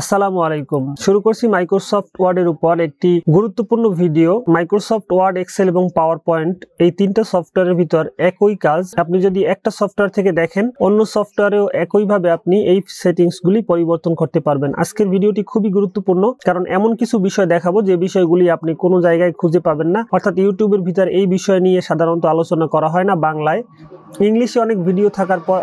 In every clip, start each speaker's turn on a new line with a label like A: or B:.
A: আসসালামু আলাইকুম। শুরু করছি মাইক্রোসফট ওয়ার্ডের উপর একটি গুরুত্বপূর্ণ ভিডিও মাইক্রোসফট ওয়ার্ড এক্সেল এবং পাওয়ার পয়েন্ট এই তিনটা সফটওয়্যারের ভিতর একই কাজ। আপনি যদি একটা সফটওয়্যার থেকে দেখেন, অন্য সফটওয়্যারেও একইভাবে আপনি এই সেটিংসগুলি পরিবর্তন করতে পারবেন। আজকের ভিডিওটি খুবই গুরুত্বপূর্ণ, কারণ এমন কিছু বিষয় দেখাবো যে বিষয়গুলি আপনি কোনো জায়গায় খুঁজে পাবেন না। অর্থাৎ ইউটিউবের ভিতর এই বিষয় নিয়ে সাধারণত আলোচনা করা হয় না বাংলায়। ইংলিশে অনেক ভিডিও থাকার পর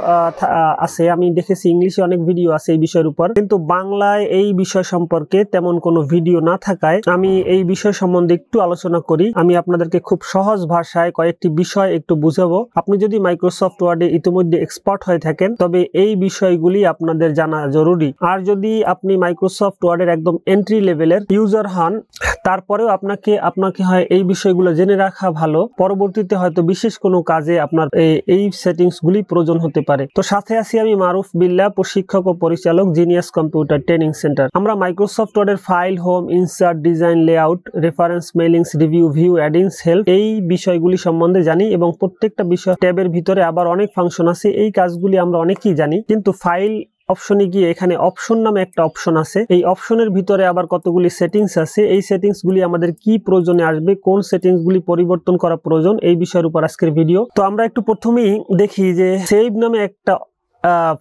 A: আছে। আমি দেখেছি ইংলিশে অনেক ভিডিও আছে এই বিষয়ের উপর। কিন্তু বাংলায় এই বিষয় সম্পর্কে তেমন কোনো ভিডিও না থাকায় আমি এই বিষয় সম্বন্ধে একটু আলোচনা করি। আমি আপনাদেরকে খুব সহজ ভাষায় কয়েকটি বিষয় একটু বুঝাবো। আপনি যদি মাইক্রোসফট ওয়ার্ডে ইতিমধ্যে এক্সপার্ট হয়ে থাকেন, তবে এই বিষয়গুলি আপনাদের জানা জরুরি। আর যদি আপনি মাইক্রোসফট ওয়ার্ডের একদম এন্ট্রি লেভেলের ইউজার হন, তারপরেও আপনাকে আপনাকে হয় এই বিষয়গুলো জেনে রাখা ভালো। পরবর্তীতে হয়তো বিশেষ কোনো কাজে আপনার এই- এই সেটিংসগুলি প্রয়োজন হতে পারে। তো সাথে আছি আমি মারুফ বিল্লা, প্রশিক্ষক ও পরিচালক, জিনিয়াস কম্পিউটার ট্রেনিং সেন্টার। আমরা মাইক্রোসফট ওয়ার্ডের file home insert design layout reference mailings review view add-ins help এই বিষয়গুলি সম্বন্ধে জানি এবং প্রত্যেকটা বিষয় ট্যাবের ভিতরে আবার অনেক ফাংশন আছে। এই কাজগুলি আমরা অনেকেই জানি। কিন্তু ফাইল অপশনে গিয়ে এখানে অপশন নামে একটা অপশন আছে। এই অপশনের ভিতরে আবার কতগুলি সেটিংস আছে? এই সেটিংস গুলি আমাদের কি প্রয়োজনে আসবে? কোন সেটিংস গুলি পরিবর্তন করা প্রয়োজন? এই বিষয়ের উপর আজকের ভিডিও তো আমরা একটু প্রথমেই দেখি যে সেভ নামে একটা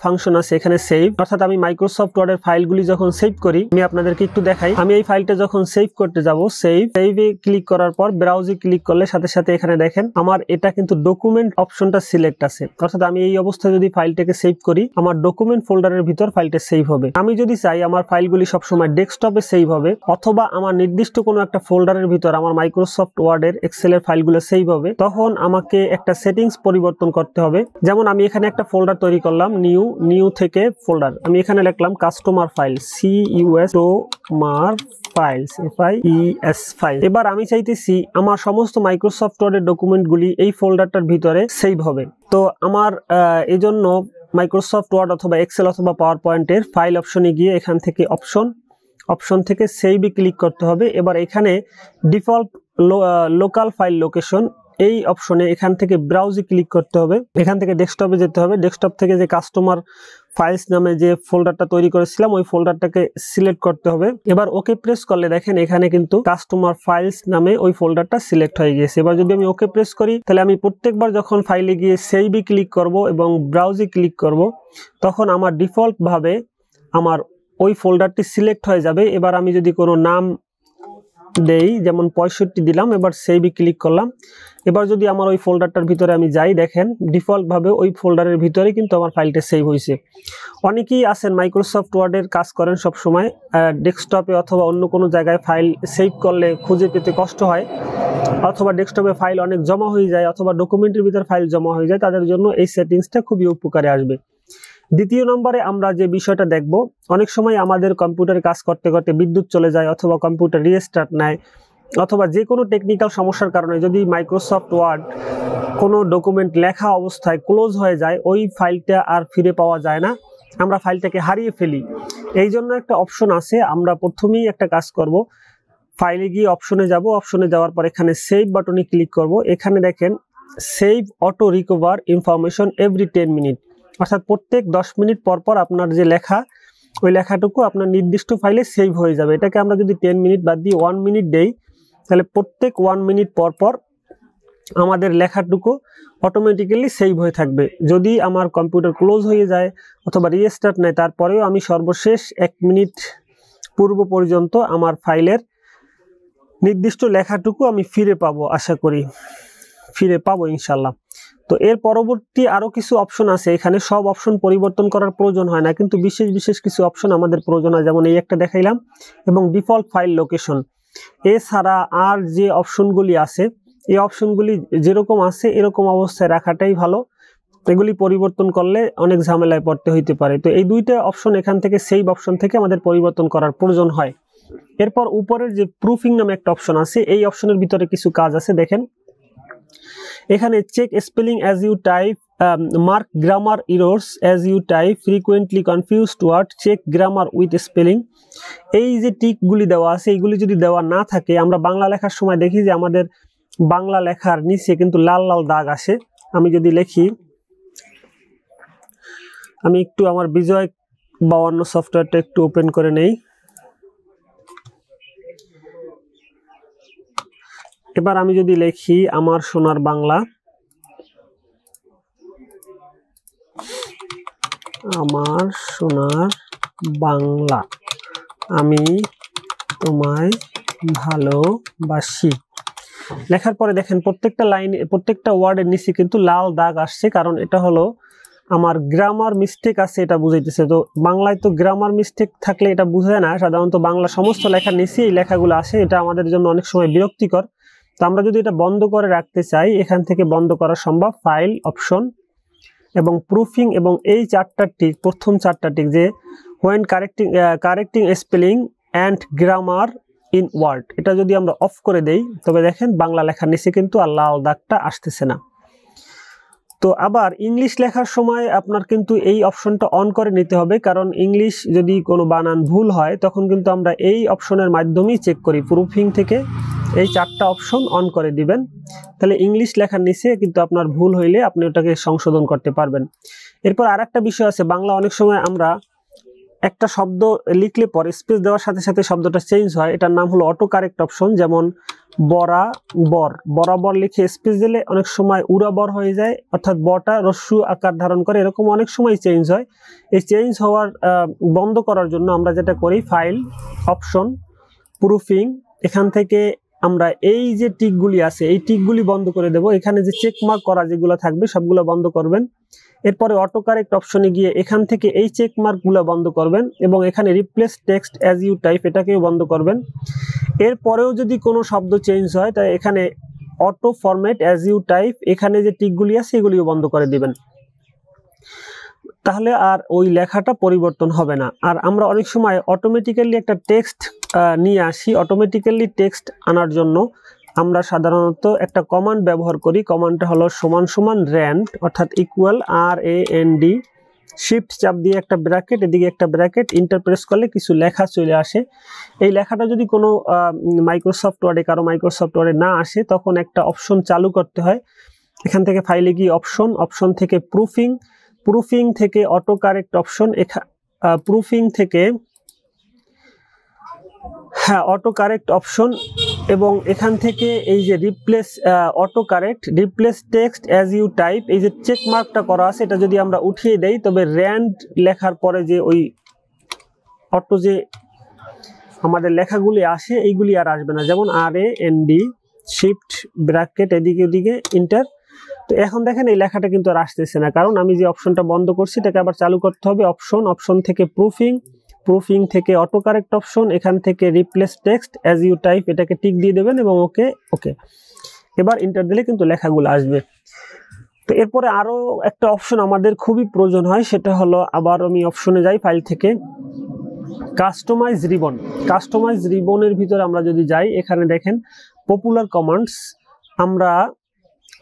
A: ফাংশন আছে, এখানে সেভ অর্থাৎ আমি মাইক্রোসফট ওয়ার্ডের ফাইলগুলি যখন সেভ করি, আমি আপনাদেরকে একটু দেখাই। আমি এই ফাইলটা যখন সেভ করতে যাব সেভ সেভে ক্লিক করার পর ব্রাউজে ক্লিক করলে সাথে সাথে এখানে দেখেন, আমার এটা কিন্তু ডকুমেন্ট অপশনটা সিলেক্ট আছে। অর্থাৎ আমি এই অবস্থায় যদি ফাইলটাকে সেভ করি, আমার ডকুমেন্ট ফোল্ডারের ভিতর ফাইলটা সেভ হবে। আমি যদি চাই আমার ফাইলগুলি সবসময় ডেস্কটপে সেভ হবে, অথবা আমার নির্দিষ্ট কোনো একটা ফোল্ডারের ভিতর আমার মাইক্রোসফট ওয়ার্ডের এক্সেলের ফাইলগুলো সেভ হবে, তখন আমাকে একটা সেটিংস পরিবর্তন করতে হবে। যেমন আমি এখানে একটা ফোল্ডার তৈরি করলাম নিউ নিউ থেকে ফোল্ডার আমি এখানে লিখলাম customer file customer files F I E S file এবার আমি চাইতেছি আমার সমস্ত মাইক্রোসফট ওয়ার্ডের ডকুমেন্টগুলি এই ফোল্ডারটার ভিতরে সেভ হবে। তো আমার এই মাইক্রোসফট ওয়ার্ড অথবা এক্সেল অথবা পাওয়ার পয়েন্টের ফাইল অপশনে গিয়ে এখান থেকে অপশন অপশন থেকে সেভে ক্লিক করতে হবে। এবার এখানে ডিফল্ট লোকাল ফাইল লোকেশন এই অপশনে এখান থেকে ব্রাউজে ক্লিক করতে হবে। এখান থেকে ডেস্কটপে যেতে হবে। ডেস্কটপ থেকে যে কাস্টমার ফাইলস নামে যে ফোল্ডারটা তৈরি করেছিলাম, ওই ফোল্ডারটাকে সিলেক্ট করতে হবে। এবার ওকে প্রেস করলে দেখেন এখানে কিন্তু কাস্টমার ফাইলস নামে ওই ফোল্ডারটা সিলেক্ট হয়ে গিয়েছে। এবার যদি আমি ওকে প্রেস করি, তাহলে আমি প্রত্যেকবার যখন ফাইলে গিয়ে সেভে ক্লিক করব এবং ব্রাউজে ক্লিক করব, তখন আমার ডিফল্টভাবে আমার ওই ফোল্ডারটি সিলেক্ট হয়ে যাবে। এবার আমি যদি কোনো নাম দেই, যেমন পঁয়ষট্টি দিলাম, এবার সেভে ক্লিক করলাম। এবার যদি আমার ওই ফোল্ডারটার ভিতরে আমি যাই, দেখেন, ডিফল্টভাবে ওই ফোল্ডারের ভিতরে কিন্তু আমার ফাইলটা সেভ হয়েছে। অনেকেই আছেন মাইক্রোসফট ওয়ার্ডের কাজ করেন সব সময় ডেস্কটপে অথবা অন্য কোনো জায়গায় ফাইল সেভ করলে খুঁজে পেতে কষ্ট হয়। অথবা ডেস্কটপে ফাইল অনেক জমা হয়ে যায়, অথবা ডকুমেন্টের ভিতর ফাইল জমা হয়ে যায়, তাদের জন্য এই সেটিংসটা খুবই উপকারে আসবে। দ্বিতীয় নম্বরে আমরা যে বিষয়টা দেখব, অনেক সময় আমাদের কম্পিউটারে কাজ করতে করতে বিদ্যুৎ চলে যায় অথবা কম্পিউটার রিস্টার্ট নেয় অথবা যে কোনো টেকনিক্যাল সমস্যার কারণে যদি মাইক্রোসফট ওয়ার্ড কোনো ডকুমেন্ট লেখা অবস্থায় ক্লোজ হয়ে যায়, ওই ফাইলটা আর ফিরে পাওয়া যায় না। আমরা ফাইলটাকে হারিয়ে ফেলি। এই জন্য একটা অপশন আছে, আমরা প্রথমেই একটা কাজ করব। ফাইলে গিয়ে অপশনে যাব অপশনে যাওয়ার পর এখানে সেভ বাটনে ক্লিক করব। এখানে দেখেন save auto recover information every ten minute অর্থাৎ প্রত্যেক দশ মিনিট পর পর আপনার যে লেখা, ওই লেখাটুকু আপনার নির্দিষ্ট ফাইলে সেভ হয়ে যাবে। এটাকে আমরা যদি টেন মিনিট বাদ দিয়ে ওয়ান মিনিট দেই, তাহলে প্রত্যেক ওয়ান মিনিট পর পর আমাদের লেখাটুকু অটোমেটিক্যালি সেভ হয়ে থাকবে। যদি আমার কম্পিউটার ক্লোজ হয়ে যায় অথবা রিস্টার্ট নেয়, তারপরেও আমি সর্বশেষ এক মিনিট পূর্ব পর্যন্ত আমার ফাইলের নির্দিষ্ট লেখাটুকু আমি ফিরে পাবো, আশা করি। ফিরে পাবো ইনশাল্লাহ তো এর পরবর্তী আরও কিছু অপশন আছে। এখানে সব অপশন পরিবর্তন করার প্রয়োজন হয় না, কিন্তু বিশেষ বিশেষ কিছু অপশন আমাদের প্রয়োজন হয়। যেমন এই একটা দেখাইলাম এবং ডিফল্ট ফাইল লোকেশন এছাড়া আর যে অপশনগুলি আছে, এই অপশনগুলি যেরকম আছে, এরকম অবস্থায় রাখাটাই ভালো। এগুলি পরিবর্তন করলে অনেক ঝামেলায় পড়তে হইতে পারে। তো এই দুইটা অপশন এখান থেকে সেভ অপশন থেকে আমাদের পরিবর্তন করার প্রয়োজন হয়। এরপর উপরের যে প্রুফিং নামে একটা অপশন আছে, এই অপশনের ভিতরে কিছু কাজ আছে। দেখেন এখানে check spelling as you type mark grammar errors as you type frequently confused word check grammar with spelling এই যে টিকগুলি দেওয়া আছে, এইগুলি যদি দেওয়া না থাকে, আমরা বাংলা লেখার সময় দেখি যে আমাদের বাংলা লেখার নিচে কিন্তু লাল লাল দাগ আসে। আমি যদি লিখি, আমি একটু আমার বিজয় বাউান্ন সফটওয়্যারটা একটু ওপেন করে নেই। এবার আমি যদি লিখি আমার সোনার বাংলা, আমার সোনার বাংলা, আমি তোমায় ভালোবাসি। লেখার পরে দেখেন প্রত্যেকটা লাইন, প্রত্যেকটা ওয়ার্ডের নিচে কিন্তু লাল দাগ আসছে, কারণ এটা হলো আমার গ্রামার মিস্টেক আছে, এটা বুঝাইতেছে। তো বাংলায় তো গ্রামার মিস্টেক থাকলে এটা বুঝায় না, সাধারণত বাংলা সমস্ত লেখার নিচে এই লেখাগুলো আসে, এটা আমাদের জন্য অনেক সময় বিরক্তিকর। তো আমরা যদি এটা বন্ধ করে রাখতে চাই, এখান থেকে বন্ধ করা সম্ভব। ফাইল অপশন এবং প্রুফিং এবং এই চারটা টিক প্রথম চারটা টিক যে when correcting correcting spelling and grammar in Word এটা যদি আমরা অফ করে দেই, তবে দেখেন বাংলা লেখার নিচে কিন্তু আর লাল দাগটা আসতেছে না। তো আবার ইংলিশ লেখার সময় আপনার কিন্তু এই অপশনটা অন করে নিতে হবে, কারণ ইংলিশ যদি কোনো বানান ভুল হয়, তখন কিন্তু আমরা এই অপশনের মাধ্যমেই চেক করি প্রুফিং থেকে। এই চারটা অপশন অন করে দিবেন। তাহলে ইংলিশ লেখার নিচে কিন্তু আপনার ভুল হইলে আপনি ওটাকে সংশোধন করতে পারবেন। এরপর আর একটা বিষয় আছে, বাংলা অনেক সময় আমরা একটা শব্দ লিখলে পরে স্পেস দেওয়ার সাথে সাথে শব্দটা চেঞ্জ হয়। এটার নাম হলো অটো কারেক্ট অপশন যেমন বরা বর বরাবর লিখে স্পেস দিলে অনেক সময় উড়াবর হয়ে যায়, অর্থাৎ বটা রস্যু আকার ধারণ করে, এরকম অনেক সময় চেঞ্জ হয়। এই চেঞ্জ হওয়ার বন্ধ করার জন্য আমরা যেটা করি ফাইল অপশন প্রুফিং এখান থেকে আমরা এই যে টিকগুলি আছে, এই টিকগুলি বন্ধ করে দেব। এখানে যে চেক মার্ক করা যেগুলো থাকবে, সবগুলো বন্ধ করবেন। এরপরে অটো কারেক্ট অপশনে গিয়ে এখান থেকে এই চেক মার্কগুলো বন্ধ করবেন এবং এখানে replace text as you type এটাকেও বন্ধ করবেন। এরপরেও যদি কোনো শব্দ চেঞ্জ হয়, তাই এখানে auto format as you type এখানে যে টিকগুলি আছে এগুলিও বন্ধ করে দিবেন। তাহলে আর ওই লেখাটা পরিবর্তন হবে না। আর আমরা অনেক সময় অটোমেটিক্যালি একটা টেক্সট নিয়ে আসি। অটোমেটিক্যালি টেক্সট আনার জন্য আমরা সাধারণত একটা কমান্ড ব্যবহার করি। কমান্ডটা হলো সমান সমান র্যান্ড অর্থাৎ equal R A N D shift চাপ দিয়ে একটা ব্র্যাকেট এদিকে একটা ব্র্যাকেট ইন্টারপ্রেস করলে কিছু লেখা চলে আসে। এই লেখাটা যদি কোনো মাইক্রোসফট ওয়ার্ডে কারও মাইক্রোসফট ওয়ার্ডে না আসে, তখন একটা অপশন চালু করতে হয়। এখান থেকে ফাইলে গিয়ে অপশন অপশন থেকে প্রুফিং প্রুফিং থেকে অটো কারেক্ট অপশন প্রুফিং থেকে হ্যাঁ অটো কারেক্ট অপশন এবং এখান থেকে এই যে replace auto correct replace text as you type এই যে চেক মার্কটা করা আছে, এটা যদি আমরা উঠিয়ে দেই, তবে র্যান্ড লেখার পরে যে ওই অটো যে আমাদের লেখাগুলি আসে, এইগুলি আর আসবে না। যেমন R A N D shift bracket এদিকে ওদিকে ইন্টার তো এখন দেখেন এই লেখাটা কিন্তু আর আসতেছে না। কারণ আমি যে অপশনটা বন্ধ করছি, এটাকে আবার চালু করতে হবে। অপশন অপশন থেকে প্রুফিং প্রুফিং থেকে অটো কারেক্ট অপশন এখান থেকে replace text as you type এটাকে টিক দিয়ে দেবেন এবং ওকে ওকে। এবার ইন্টার দিলে কিন্তু লেখাগুলো আসবে। তো এরপরে আরও একটা অপশন আমাদের খুবই প্রয়োজন হয়, সেটা হলো আবার আমি অপশনে যাই ফাইল থেকে। কাস্টমাইজ রিবন কাস্টমাইজ রিবনের ভিতরে আমরা যদি যাই, এখানে দেখেন পপুলার কমান্ডস আমরা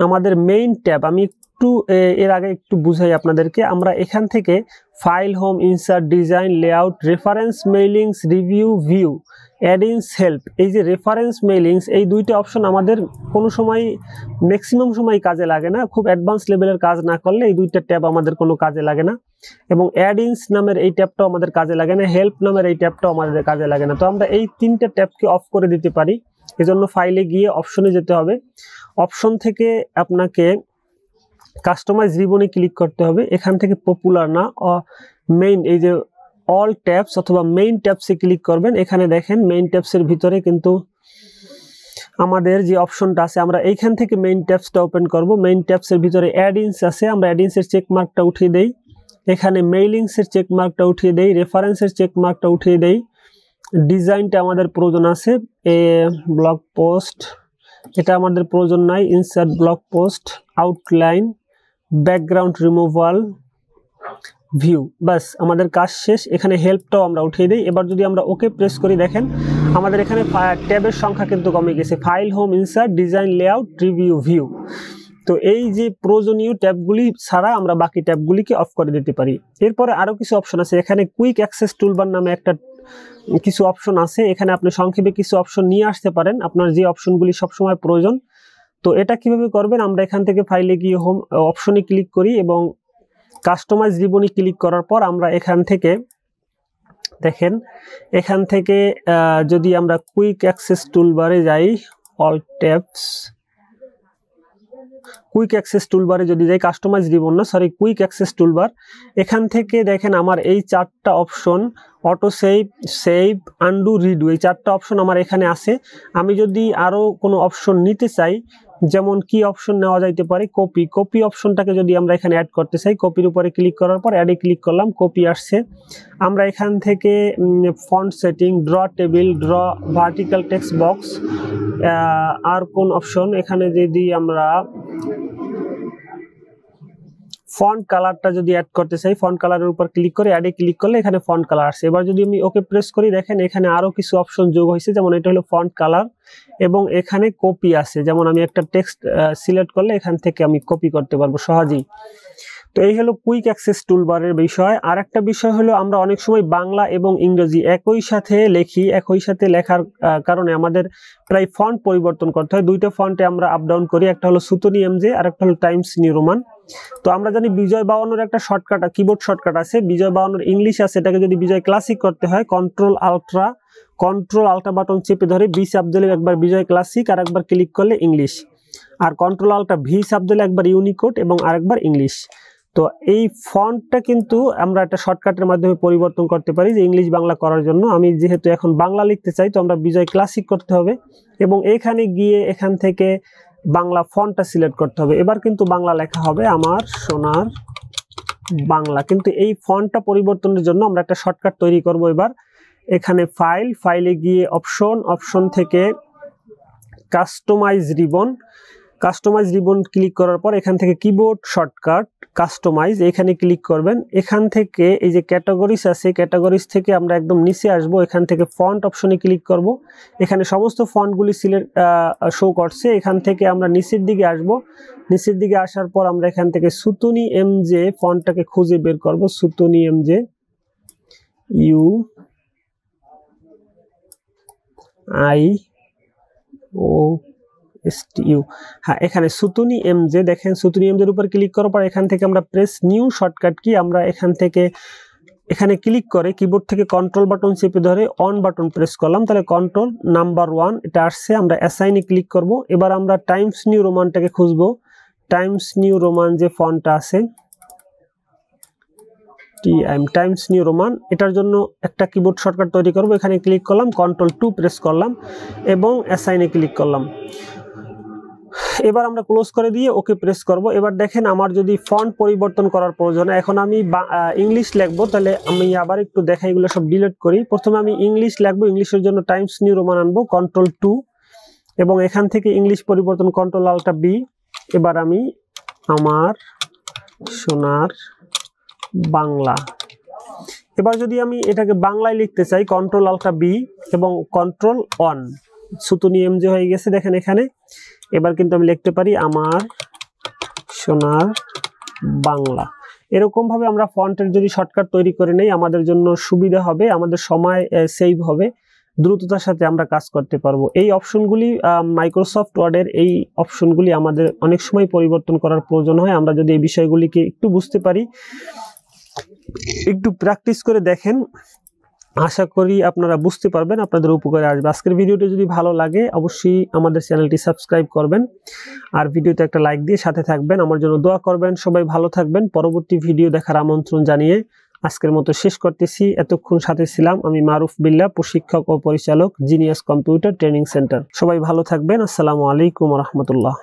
A: আমাদের মেইন ট্যাব আমি একটু এর আগে একটু বুঝাই আপনাদেরকে। আমরা এখান থেকে file home insert design layout reference mailings review view add-ins help এই যে রেফারেন্স মেইলিংস এই দুইটা অপশন আমাদের কোনো সময় ম্যাক্সিমাম সময় কাজে লাগে না। খুব অ্যাডভান্স লেভেলের কাজ না করলে এই দুইটা ট্যাব আমাদের কোনো কাজে লাগে না। এবং অ্যাডিংস নামের এই ট্যাবটাও আমাদের কাজে লাগে না হেল্প নামের এই ট্যাবটাও আমাদের কাজে লাগে না। তো আমরা এই তিনটা ট্যাবকে অফ করে দিতে পারি। এজন্য ফাইলে গিয়ে অপশনে যেতে হবে। অপশন থেকে আপনাকে কাস্টমাইজ রিবনে ক্লিক করতে হবে। এখান থেকে পপুলার না মেইন এই যে অল ট্যাবস অথবা মেইন ট্যাবসে ক্লিক করবেন। এখানে দেখেন মেইন ট্যাবসের ভিতরে কিন্তু আমাদের যে অপশনটা আছে, আমরা এইখান থেকে মেইন ট্যাবসটা ওপেন করব। মেইন ট্যাবসের ভিতরে অ্যাডিংস আছে। আমরা অ্যাডিংসের চেক মার্কটা উঠিয়ে দেই। এখানে মেইলিংসের চেক মার্কটা উঠিয়ে দেই। রেফারেন্সের চেক মার্কটা উঠিয়ে দেই। ডিজাইনটা আমাদের প্রয়োজন আছে। এ ব্লগ পোস্ট, এটা আমাদের প্রয়োজন নাই। Insert blog post, outline, background removal, view. বাস আমাদের কাজ শেষ। এখানে হেল্পটাও আমরা উঠিয়ে দিই। এবার যদি আমরা ওকে প্রেস করি, দেখেন, আমাদের এখানে ট্যাবের সংখ্যা কিন্তু কমে গেছে। File home insert design layout review view তো এই যে প্রয়োজনীয় ট্যাবগুলি ছাড়া আমরা বাকি ট্যাবগুলিকে অফ করে দিতে পারি। এরপরে আরও কিছু অপশন আছে। এখানে কুইক অ্যাক্সেস টুলবার নামে একটা কিছু অপশন আছে। এখানে আপনি সংক্ষেপে কিছু অপশন নিয়ে আসতে পারেন। আপনার যে অপশনগুলি সবসময় প্রয়োজন। তো এটা কীভাবে করবেন? আমরা এখান থেকে ফাইলে গিয়ে হোম অপশনে ক্লিক করি এবং কাস্টমাইজ রিবনে ক্লিক করার পর আমরা এখান থেকে, দেখেন, এখান থেকে যদি আমরা কুইক অ্যাক্সেস টুলবারে যাই অল ট্যাপস কুইক অ্যাক্সেস টুলবারে যদি যাই কাস্টমাইজ রিবন না সরি কুইক অ্যাক্সেস টুলবার এখান থেকে দেখেন আমার এই চারটা option auto save save undo redo এই চারটা অপশন আমার এখানে আছে। আমি যদি আরও কোনো অপশন নিতে চাই যেমন কি অপশন নেওয়া যাইতে পারে? কপি কপি অপশনটাকে যদি আমরা এখানে অ্যাড করতে চাই কপির উপরে ক্লিক করার পর অ্যাডে ক্লিক করলাম কপি আসছে। আমরা এখান থেকে font setting draw table draw vertical text box আর কোন অপশন এখানে যদি আমরা ফন্ট কালারটা যদি অ্যাড করতে চাই ফন্ট কালারের উপর ক্লিক করে অ্যাডে ক্লিক করলে এখানে ফন্ট কালার আসছে এবার যদি আমি ওকে প্রেস করি, দেখেন এখানে আরও কিছু অপশন যোগ হয়েছে, যেমন এটা হলো ফন্ট কালার এবং এখানে কপি আছে যেমন আমি একটা টেক্সট সিলেক্ট করলে এখান থেকে আমি কপি করতে পারব সহজেই। তো এই হলো কুইক অ্যাক্সেস টুলবারের বিষয়। আর একটা বিষয় হলো আমরা অনেক সময় বাংলা এবং ইংরেজি একই সাথে লেখি, একই সাথে লেখার কারণে আমাদের প্রায় ফন্ট পরিবর্তন করতে হয়। দুইটা ফন্টে আমরা আপ ডাউন করি, একটা হলো সুতনি এমজে, আর একটা হলো টাইমস নিউ রোমান তো আমরা জানি বিজয় বাউন্নর একটা শর্টকাট কিবোর্ড শর্টকাট আছে। বিজয় বাউন্নর ইংলিশ আছে, এটাকে যদি বিজয় ক্লাসিক করতে হয় control alt control alt button চেপে ধরে বি চাপ দিলে একবার বিজয় ক্লাসিক আর একবার ক্লিক করলে ইংলিশ আর কন্ট্রোল আলট্রা ভি চাপ দিলে একবার ইউনিকোড এবং আরেকবার ইংলিশ তো এই ফন্টটা কিন্তু আমরা একটা শর্টকাটের মাধ্যমে পরিবর্তন করতে পারি যে ইংলিশ বাংলা করার জন্য। আমি যেহেতু এখন বাংলা লিখতে চাই, তো আমরা বিজয় ক্লাসিক করতে হবে এবং এখানে গিয়ে এখান থেকে বাংলা ফন্টটা সিলেক্ট করতে হবে। এবার কিন্তু বাংলা লেখা হবে আমার সোনার বাংলা। কিন্তু এই ফন্টটা পরিবর্তনের জন্য আমরা একটা শর্টকাট তৈরি করব এবার। এখানে ফাইল ফাইলে গিয়ে অপশন অপশন থেকে customise ribbon customise ribbon click করার পর এখান থেকে কিবোর্ড শর্টকাট কাস্টমাইজ এখানে ক্লিক করবেন। এখান থেকে এই যে ক্যাটাগরিজ আছে ক্যাটাগরিজ থেকে আমরা একদম নিচে আসব। এখান থেকে ফন্ট অপশনে ক্লিক করব। এখানে সমস্ত ফন্টগুলি সিলেক্ট শো করছে। এখান থেকে আমরা নিচের দিকে আসব। নিচের দিকে আসার পর আমরা এখান থেকে সুতুনি এম জে ফন্টটাকে খুঁজে বের করব। Sutonny M J U I O S T U হ্যাঁ এখানে সুতুনি এম যে দেখেন, সুতুনি এম জের উপর ক্লিক করার পর এখান থেকে আমরা প্রেস নিউ শর্টকাট কি, আমরা এখান থেকে এখানে ক্লিক করে কিবোর্ড থেকে কন্ট্রোল বাটন চেপে ধরে অন বাটন প্রেস করলাম, তাহলে কন্ট্রোল নাম্বার ওয়ান এটা আসছে, আমরা অ্যাসাইনে ক্লিক করব। এবার আমরা টাইমস নিউ রোমানটাকে খুঁজবো। টাইমস নিউ রোমান যে ফন্টটা আছে T M Times New Roman এটার জন্য একটা কিবোর্ড শর্টকাট তৈরি করব। এখানে ক্লিক করলাম কন্ট্রোল টু প্রেস করলাম এবং অ্যাসাইনে ক্লিক করলাম। এবার আমরা ক্লোজ করে দিয়ে ওকে প্রেস করব। এবার দেখেন আমার যদি ফন্ট পরিবর্তন করার প্রয়োজন এখন আমি ইংলিশ লিখব, তাহলে আমি আবার একটু দেখা এগুলো সব ডিলিট করি। প্রথমে আমি ইংলিশ লিখব ইংলিশের জন্য টাইমস নিউ রোমান আনব কন্ট্রোল টু এবং এখান থেকে ইংলিশ পরিবর্তন কন্ট্রোল আলটা বি এবার আমি আমার সোনার বাংলা। এবার যদি আমি এটাকে বাংলায় লিখতে চাই কন্ট্রোল আলটা বি এবং কন্ট্রোল অন সুতুনি এম যে হয়ে গেছে, দেখেন এখানে। এবার কিন্তু আমি লিখতে পারি আমার সোনার বাংলা। এরকম ভাবে আমরা ফন্টের যদি শর্টকাট তৈরি করে নেই, আমাদের জন্য সুবিধা হবে, আমাদের সময় সেভ হবে, দ্রুততার সাথে আমরা কাজ করতে পারব। এই অপশনগুলি মাইক্রোসফট ওয়ার্ডের এই অপশনগুলি আমাদের অনেক সময় পরিবর্তন করার প্রয়োজন হয়। আমরা যদি এই বিষয়গুলিকে একটু বুঝতে পারি, একটু প্র্যাকটিস করে দেখেন। আশা করি আপনারা বুঝতে পারবেন, আপনাদের উপকারে আসবে। আজকের ভিডিওটি যদি ভালো লাগে, অবশ্যই আমাদের চ্যানেলটি সাবস্ক্রাইব করবেন আর ভিডিওতে একটা লাইক দিয়ে সাথে থাকবেন। আমার জন্য দোয়া করবেন, সবাই ভালো থাকবেন। পরবর্তী ভিডিও দেখার আমন্ত্রণ জানিয়ে আজকের মতো শেষ করতেছি। এতক্ষণ সাথে ছিলাম আমি মারুফ বিল্লা, প্রশিক্ষক ও পরিচালক জিনিয়াস কম্পিউটার ট্রেনিং সেন্টার। সবাই ভালো থাকবেন। আসসালামু আলাইকুম রহমতুল্লাহ।